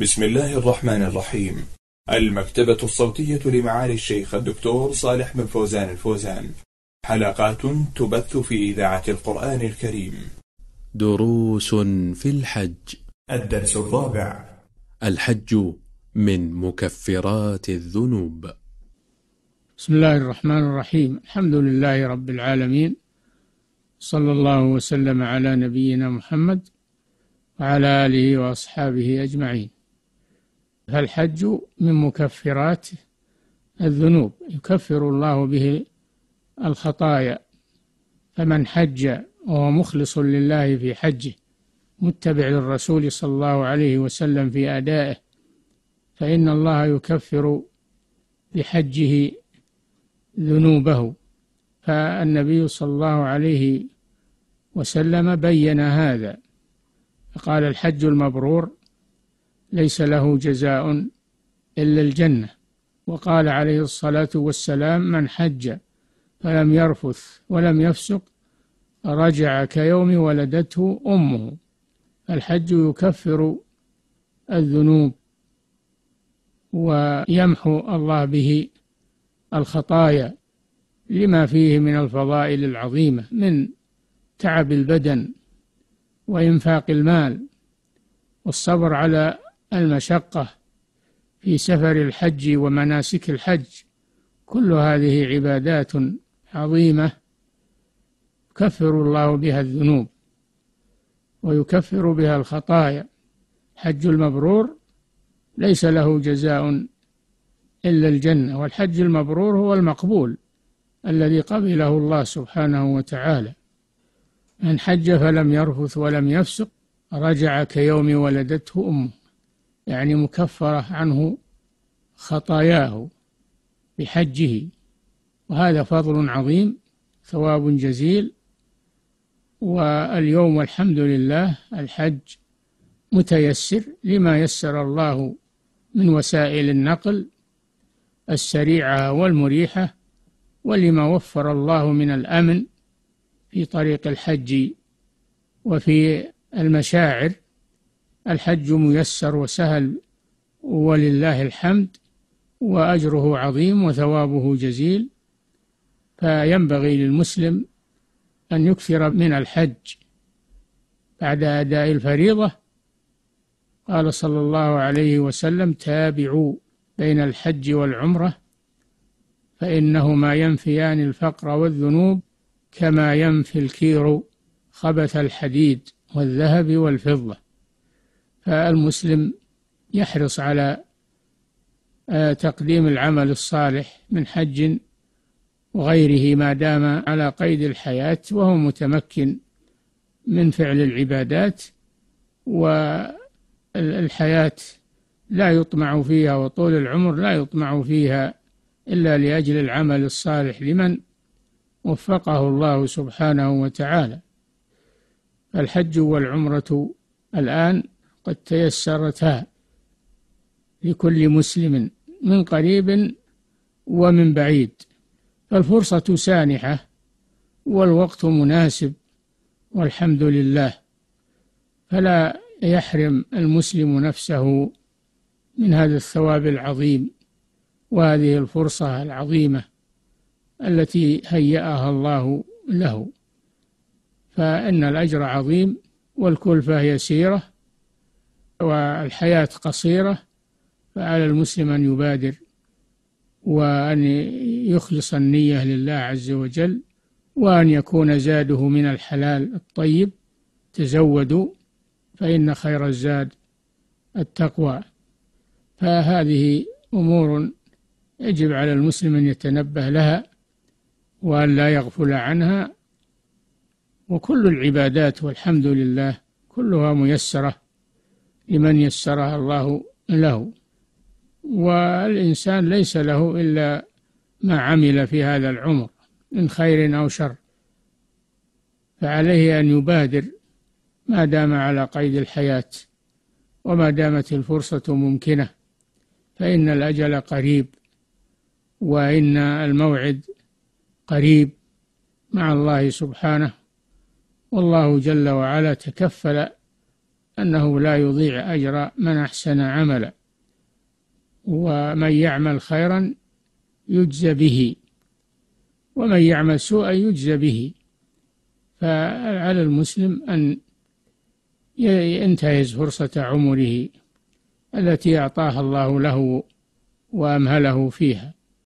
بسم الله الرحمن الرحيم. المكتبة الصوتية لمعالي الشيخ الدكتور صالح بن فوزان الفوزان. حلقات تبث في إذاعة القرآن الكريم. دروس في الحج. الدرس الرابع. الحج من مكفرات الذنوب. بسم الله الرحمن الرحيم. الحمد لله رب العالمين. صلى الله وسلم على نبينا محمد وعلى آله وأصحابه أجمعين. فالحج من مكفرات الذنوب. يكفر الله به الخطايا. فمن حج وهو مخلص لله في حجه متبع للرسول صلى الله عليه وسلم في أدائه فإن الله يكفر بحجه ذنوبه. فالنبي صلى الله عليه وسلم بين هذا. فقال الحج المبرور ليس له جزاء إلا الجنة. وقال عليه الصلاة والسلام من حج فلم يرفث ولم يفسق رجع كيوم ولدته أمه. الحج يكفر الذنوب ويمحو الله به الخطايا لما فيه من الفضائل العظيمة من تعب البدن وإنفاق المال والصبر على المشقة في سفر الحج ومناسك الحج. كل هذه عبادات عظيمة يكفر الله بها الذنوب ويكفر بها الخطايا. حج المبرور ليس له جزاء إلا الجنة والحج المبرور هو المقبول الذي قبله الله سبحانه وتعالى. من حج فلم يرفث ولم يفسق رجع كيوم ولدته أمه. يعني مكفرة عنه خطاياه بحجه وهذا فضل عظيم ثواب جزيل واليوم والحمد لله الحج متيسر لما يسر الله من وسائل النقل السريعة والمريحة ولما وفر الله من الأمن في طريق الحج وفي المشاعر الحج ميسر وسهل ولله الحمد وأجره عظيم وثوابه جزيل. فينبغي للمسلم أن يكثر من الحج بعد أداء الفريضة. قال صلى الله عليه وسلم تابعوا بين الحج والعمرة فإنهما ينفيان الفقر والذنوب كما ينفي الكير خبث الحديد والذهب والفضة. فالمسلم يحرص على آه، تقديم العمل الصالح من حج وغيره ما دام على قيد الحياة وهو متمكن من فعل العبادات والحياة لا يطمع فيها وطول العمر لا يطمع فيها إلا لأجل العمل الصالح لمن وفقه الله سبحانه وتعالى. الحج والعمرة الآن قد تيسرتا لكل مسلم من قريب ومن بعيد فالفرصة سانحة والوقت مناسب والحمد لله. فلا يحرم المسلم نفسه من هذا الثواب العظيم وهذه الفرصة العظيمة التي هيأها الله له. فإن الأجر عظيم والكلفة يسيرة والحياة قصيرة فعلى المسلم أن يبادر وأن يخلص النية لله عز وجل وأن يكون زاده من الحلال الطيب. تزودوا فإن خير الزاد التقوى. فهذه أمور يجب على المسلم أن يتنبه لها وأن لا يغفل عنها. وكل العبادات والحمد لله كلها ميسرة. لمن يسرها الله له. والإنسان ليس له إلا ما عمل في هذا العمر من خير أو شر. فعليه أن يبادر ما دام على قيد الحياة وما دامت الفرصة ممكنة. فإن الأجل قريب وإن الموعد قريب مع الله سبحانه. والله جل وعلا تكفل أنه لا يضيع أجر من أحسن عملا ومن يعمل خيرا يجزى به ومن يعمل سوءا يجزى به. فعلى المسلم أن ينتهز فرصة عمره التي أعطاها الله له وأمهله فيها.